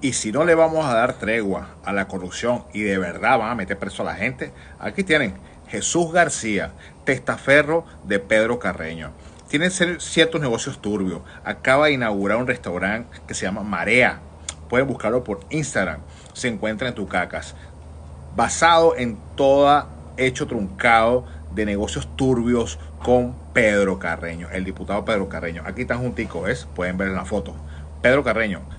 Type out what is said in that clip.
Y si no le vamos a dar tregua a la corrupción y de verdad van a meter preso a la gente, aquí tienen Jesús García, testaferro de Pedro Carreño. Tiene ciertos negocios turbios. Acaba de inaugurar un restaurante que se llama Marea. Pueden buscarlo por Instagram. Se encuentra en Tucacas. Basado en todo hecho truncado de negocios turbios con Pedro Carreño, el diputado Pedro Carreño. Aquí están junticos, ¿ves? Pueden ver en la foto. Pedro Carreño.